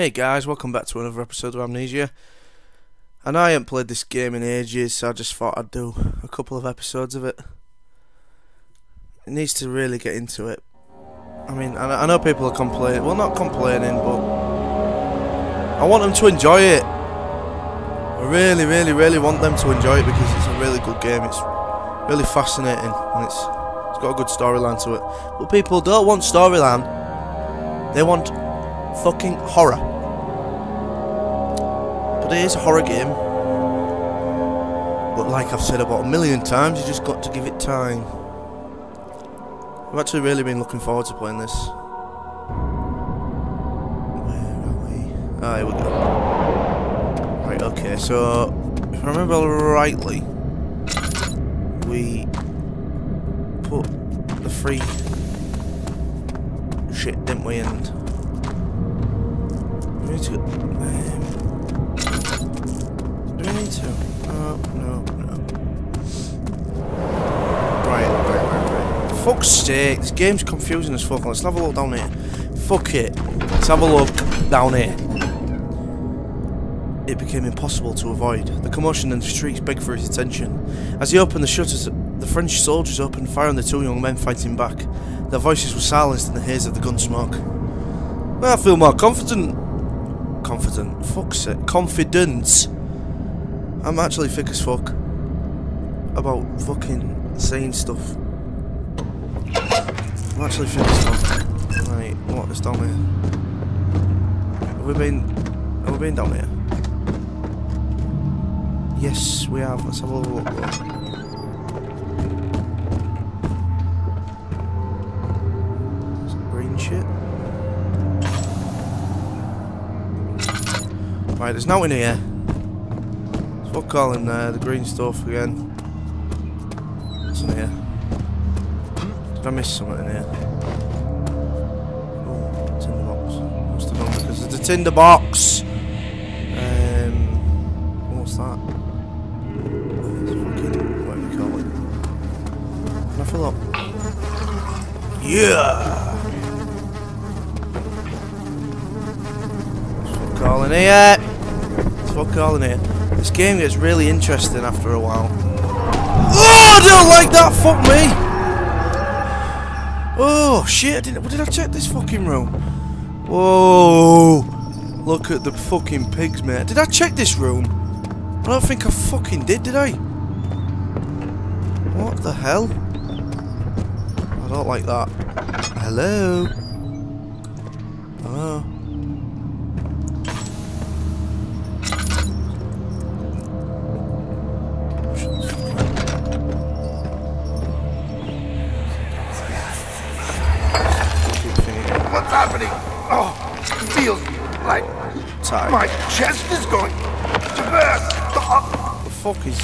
Hey guys, welcome back to another episode of Amnesia. And I haven't played this game in ages, so I just thought I'd do a couple of episodes of it. It needs to really get into it. I mean, I know people are complaining. Well, not complaining, but I want them to enjoy it. I really, really, really want them to enjoy it because it's a really good game. It's really fascinating and it's it's got a good storyline to it. But people don't want storyline. They want fucking horror. It is a horror game. But like I've said about a million times, you just got to give it time. I've actually really been looking forward to playing this. Where are we? Ah, here we go. Right, okay, so if I remember rightly, we put the free shit, didn't we? And we need to. Oh, no, no. Right, right, right, right. Fuck's sake, this game's confusing as fuck. Let's have a look down here. Fuck it. Let's have a look down here. It became impossible to avoid. The commotion in the streets begged for his attention. As he opened the shutters, the French soldiers opened fire on the two young men fighting back. Their voices were silenced in the haze of the gun smoke. I feel more confident. Confident. Fuck's it. Confidence. I'm actually thick as fuck about fucking saying stuff. I'm actually thick as fuck. Right, what is down here? Have we been? Have we been down here? Yes, we have. Let's have a look. though. Shit. Right, there's nothing here. Fuck calling there, the green stuff again. What's in here? Did I miss something in here? Oh, tinder box. Must have done because it's a tinder box! Um, what's that? It's fucking, what you call it? Can I fill up? Yeah! Calling here! Fuck calling here. This game gets really interesting after a while. Oh, I don't like that. Fuck me. Oh shit! I didn't. Did I check this fucking room? Whoa! Look at the fucking pigs, mate. Did I check this room? I don't think I fucking did. Did I? What the hell? I don't like that. Hello. Hello. Chest is going to burst. Oh, The fuck is?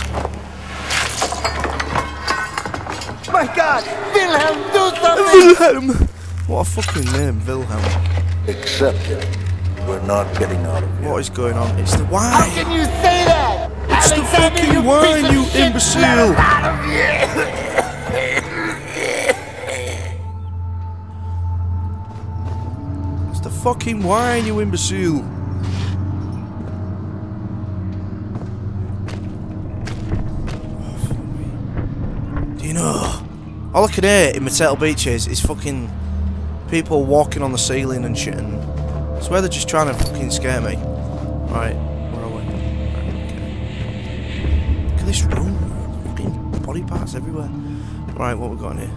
my God, Wilhelm, do something! Wilhelm! What a fucking name, Wilhelm. Accept it. We're not getting out of here. What is going on? It's the wine! How wine! can you say that? It's the Alexander, fucking you wine, piece of you shit. imbecile. Out of here. It's the fucking wine, you imbecile! Know? All I can hear in Mattel Beaches is fucking people walking on the ceiling and shit. And I swear they're just trying to fucking scare me. Right, where are we? Look at this room. Fucking body parts everywhere. Right, what we got in here?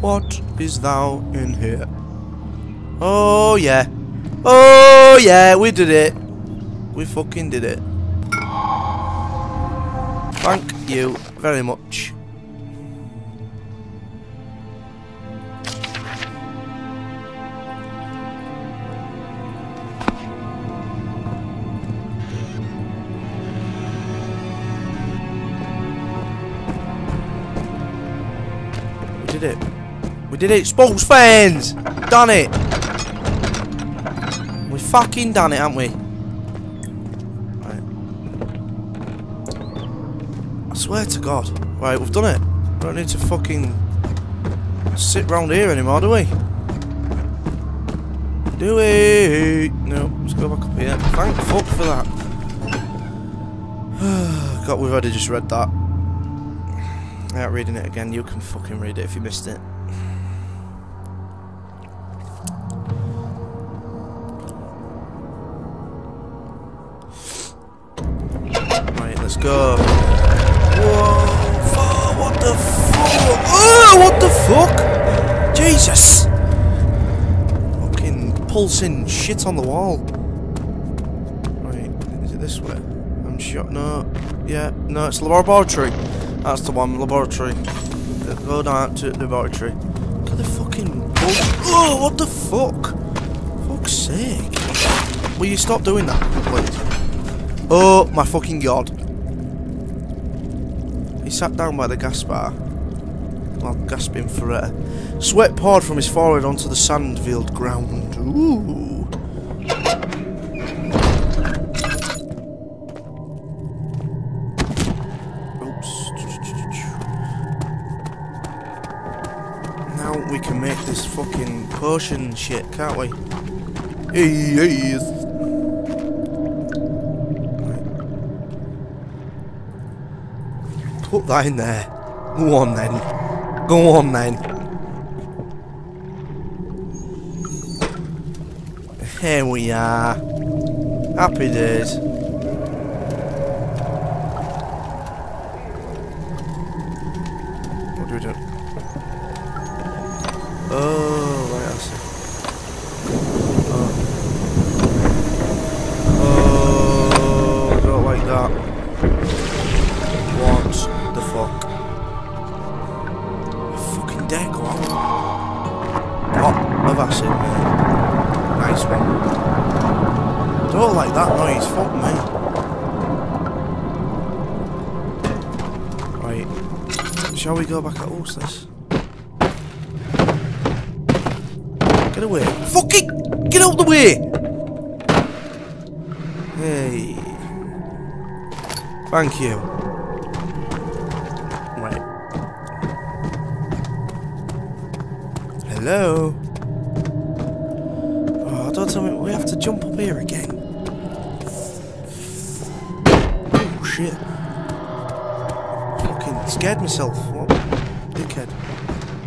What is thou in here? Oh yeah. Oh yeah, we did it. We fucking did it. Thank you very much. We did it. We did it, sports fans! Done it! We fucking done it, haven't we? Swear to God. Right, we've done it. We don't need to fucking sit round here anymore, do we? Do we? No, let's go back up here. Thank fuck for that. God, we've already just read that. Not reading it again. You can fucking read it if you missed it. Right, let's go. Fuck? Jesus! Fucking pulsing shit on the wall. Right, is it this way? I'm sure. No. Yeah, no, it's laboratory. That's the one, laboratory. Uh, Go down to the laboratory. Look at the fucking. Oh, what the fuck? Fuck's sake. Will you stop doing that, please? Oh my fucking god. He sat down by the gas bar while gasping for air. Sweat poured from his forehead onto the sand-filled ground. Ooh. Oops. Now we can make this fucking potion shit, can't we? Yes. Put that in there. Go on then. Go on then. Here we are. Happy days. Shall we go back at Ulster's? Get away. Fucking get out the way! Hey. Thank you. Right. Hello? Oh, don't tell me we have to jump up here again. Oh, shit. Scared myself. What? Dickhead.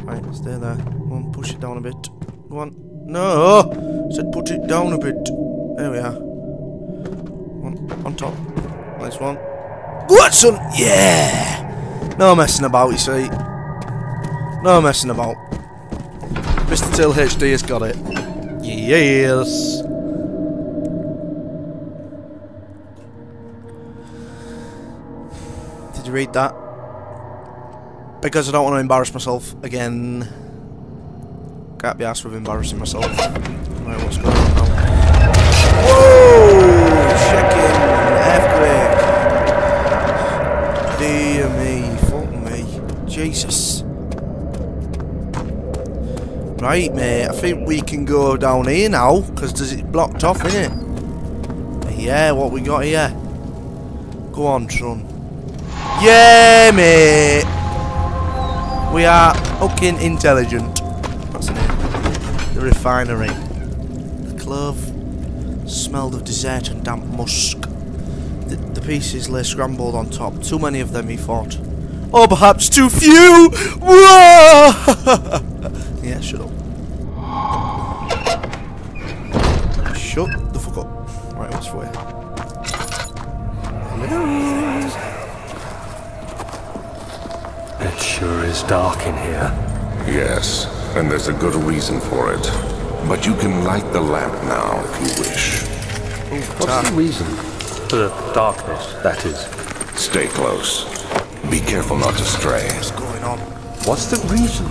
Right, stay there. Go on, push it down a bit. Go on. No! Said put it down a bit. There we are. One, on top. Nice one. What, son? Yeah! No messing about, you see. No messing about. Mr. Taylor HD has got it. Yes! Did you read that? Because I don't want to embarrass myself again. Can't be asked with embarrassing myself. Right, what's going on now? Whoa! Shaking earthquake. Dear me, fuck me. Jesus. Right, mate, I think we can go down here now, because there's it blocked off, isn't it? Yeah, what we got here? Go on, son. Yeah, mate! We are fucking intelligent. That's the name. The refinery. The clove smelled of desert and damp musk. The, the pieces lay scrambled on top. Too many of them, he thought. Or perhaps too few! Yeah, shut up. Shut the fuck up. Right, what's for you? It sure is dark in here. Yes, and there's a good reason for it. But you can light the lamp now if you wish. What's the reason? For the darkness, that is. Stay close. Be careful not to stray. What's going on? What's the reason?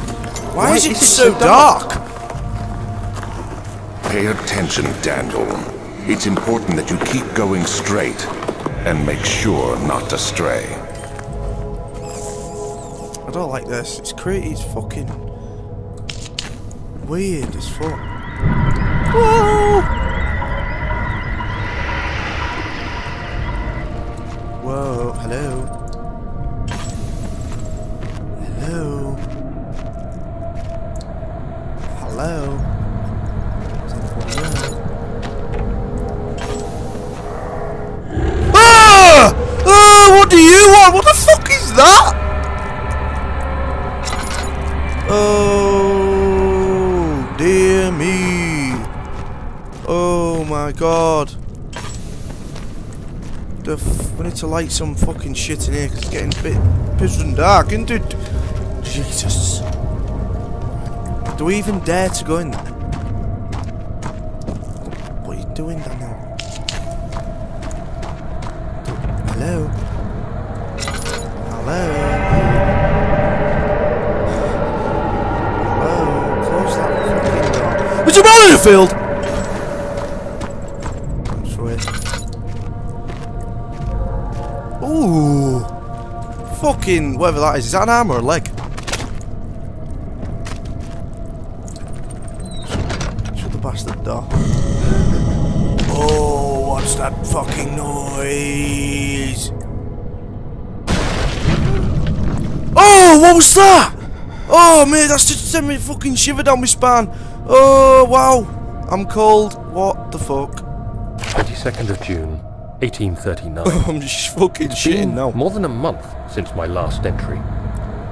Why, is it so dark? Pay attention, Daniel. It's important that you keep going straight and make sure not to stray. Don't like this. It's crazy. It's fucking weird as fuck. Whoa! Whoa! Hello. Hello. Hello. To light some fucking shit in here because it's getting a bit pissing dark, isn't it? Jesus. Do we even dare to go in there? What are you doing, Daniel? Hello? Hello? Hello? Close that fucking door. Would in the field? Fucking whatever that is. Is that an arm or a leg? Shut the bastard door. Oh, what's that fucking noise? Oh, what was that? Oh, mate, that's just sent me a fucking shiver down my spine. Oh, wow. I'm cold. What the fuck? 22nd of June, 1839. I'm just fucking shitting now. more than a month since my last entry.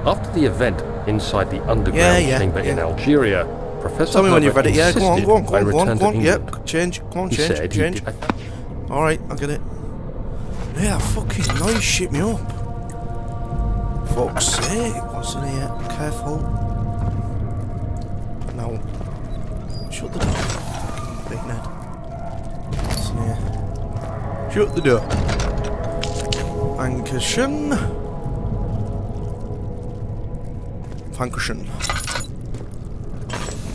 After the event inside the underground Yeah, yeah, chamber in. Algeria, Professor Tell me when you've read it. Yeah, go on, go on, go on, go on, go on. Yep, change. Come on, He change, said change. Alright, I get it. Yeah, fucking noise shit me up. Fuck's sake, what's in here? Careful. No. Shut the door. Big Ned. What's in here? Shut the door. Dankeschön. Dankeschön.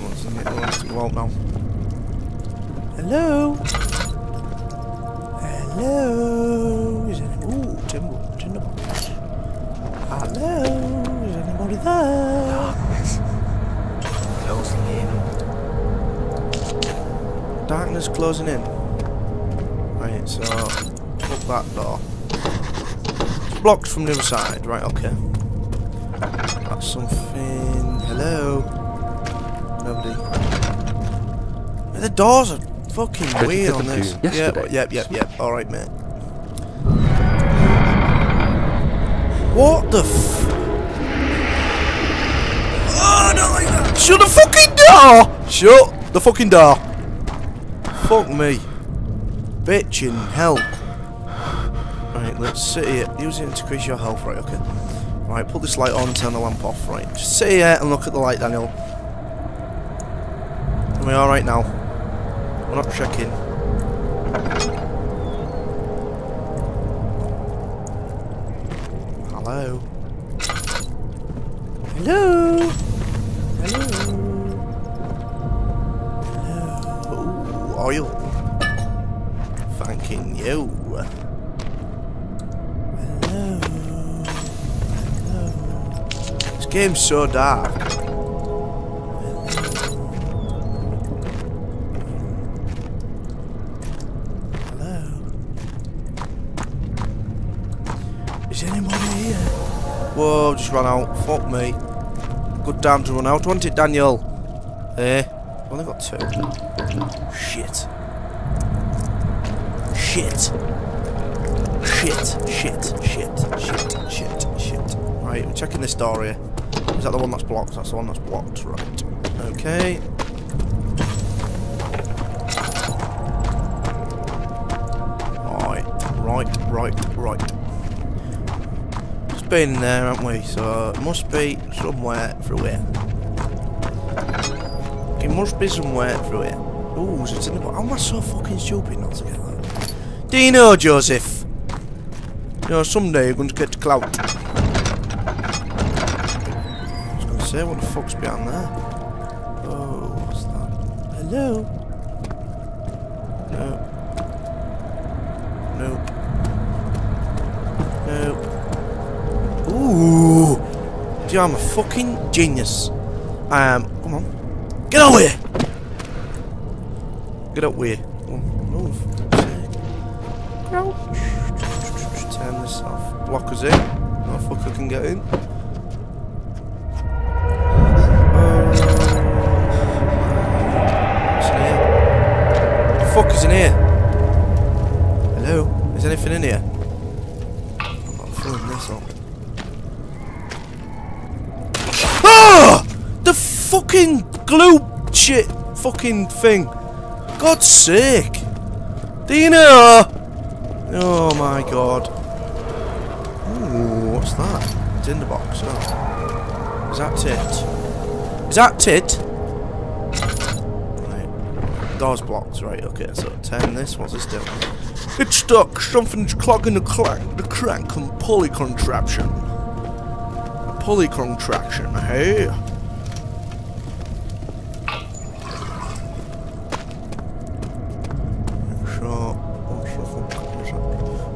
What's in it? Wants to go out now. Hello? Hello? Is any... Ooh, timber, timber. Hello? Is anybody there? Closing in. Darkness closing in. Right, so... Up that door. It's blocked from the other side. Right, okay. Something... Hello? Nobody. The doors are fucking 25th weird on this. Yep, yep, yep, yep. Alright, mate. What the f... Oh, don't like that. Shut the fucking door! Shut the fucking door. Fuck me. Bitch in hell. Right, let's sit here. Use it to increase your health, right, okay. Right, put this light on, turn the lamp off, right. Just sit here and look at the light, Daniel. Are we now? We're not checking. Hello? Hello? Hello? Hello? Ooh, oil. Thanking you. game's so dark. Hello? Is anybody here? Whoa, just run out. Fuck me. Good damn to run out, wasn't it, Daniel? Eh? I've only got two. Shit. Shit. Shit, shit, shit, shit, shit, shit. Right, I'm checking this door here. Is that the one that's blocked? That's the one that's blocked. Right. Okay. Right. Right. Right. Right. Just been there, haven't we? So it must be somewhere through here. It must be somewhere through here. Ooh, is it in the? How am I so fucking stupid not to get that? Do you know, Joseph? You know, someday you're going to get clout. What the fuck's behind there? Oh, what's that? Hello? No. Nope. Nope. Ooh! Dude, I'm a fucking genius. I am. Come on. Get over here! Get up here. Move. Turn this off. Blockers in. No fucker can get in fuck is in here? Hello? Is anything in here? I'm not throwing this up. Ah! The fucking glue shit fucking thing. God's sake. Dina! Oh my god. Ooh, what's that? It's in the box. Oh. Is that tit? Is that tit? Door's blocked. Right, okay, so 10 this. What's this do? It's stuck. Something's clogging the crank, the crank and pulley contraption. Pulley contraction. Hey. Oh,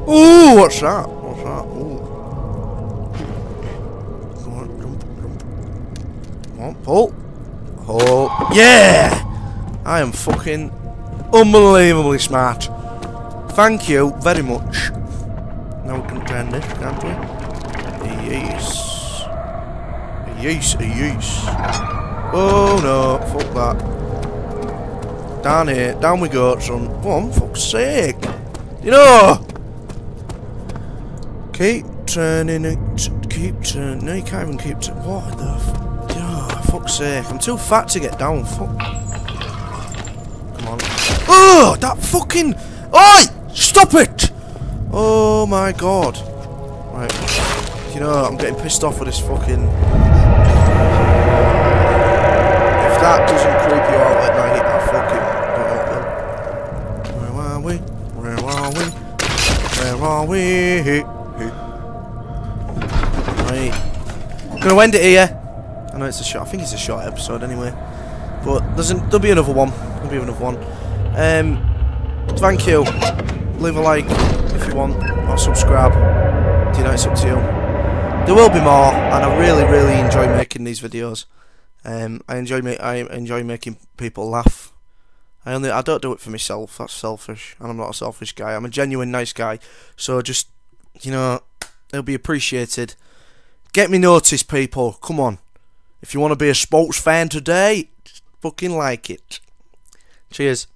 that? Ooh, what's that? What's that? Ooh. Come on, jump, jump. Come on, pull. Oh, yeah! I am fucking unbelievably smart. Thank you very much. Now we can turn this, can't we? Yes. Yes, yes. Oh no, fuck that. Down here, down we go, son. Come on, fuck's sake. You know! Keep turning it, keep turning. No, you can't even keep turning. What the f. Oh, fuck's sake. I'm too fat to get down. Fuck. On. Oh, that fucking. Oi! Stop it! Oh my god. Right. You know, I'm getting pissed off with this fucking. If that doesn't creep you out at night, I fucking don't know. Where are we? Where are we? Where are we? Right. I'm gonna end it here. I know it's a short. I think it's a short episode anyway. But there's an, there'll be another one. There'll be another one. Um, thank you. Leave a like if you want, or subscribe. You know, it's up to you. There will be more, and I really, really enjoy making these videos. Um, I enjoy I enjoy making people laugh. I only I don't do it for myself. That's selfish, and I'm not a selfish guy. I'm a genuine nice guy. So just you know, it'll be appreciated. Get me noticed, people. Come on. If you want to be a sports fan today, fucking like it. Cheers.